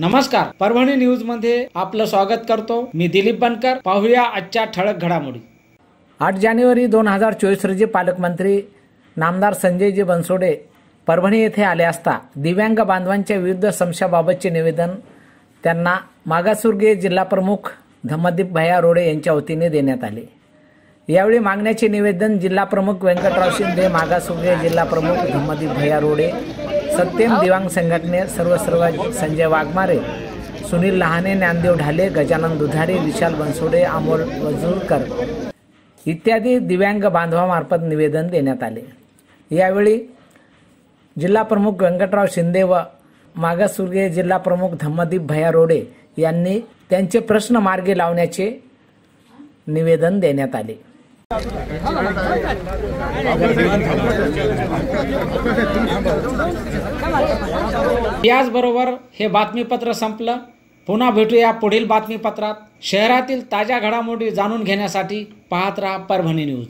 नमस्कार. परभणी न्यूजमध्ये आपलं स्वागत करतो. मी दिलीप बनकर. पाहूया आजच्या ठळक घडामोडी. आठ जानेवारी दोन हजार चोवीस रोजी पालकमंत्री नामदार संजयजी बनसोडे परभणी येथे आले असता दिव्यांग बांधवांच्या विविध समस्याबाबतचे निवेदन त्यांना मागासवर्गीय जिल्हाप्रमुख धम्मदीप भैया रोडे यांच्या वतीने देण्यात आले. यावेळी मागण्याचे निवेदन जिल्हाप्रमुख व्यंकटराव शिंदे मागासवर्गीय जिल्हाप्रमुख धम्मदीप भैया रोडे सत्यम दिव्यांग संघटने सर्व सर्व संजय वाघमारे सुनील लहाने ज्ञानदेव ढाले गजानन दुधारे विशाल बनसोडे अमोल वजूरकर इत्यादी दिव्यांग बांधवामार्फत निवेदन देण्यात आले. यावेळी जिल्हाप्रमुख व्यंकटराव शिंदे व मागासवर्गीय जिल्हाप्रमुख धम्मदीप भैया रोडे यांनी त्यांचे प्रश्न मार्गी लावण्याचे निवेदन देण्यात आले. याचबरोबर हे बातमीपत्र संपलं. पुन्हा भेटूया पुढील बातमीपत्रात. शहरातील ताज्या घडामोडी जाणून घेण्यासाठी पाहत राहा परभणी न्यूज.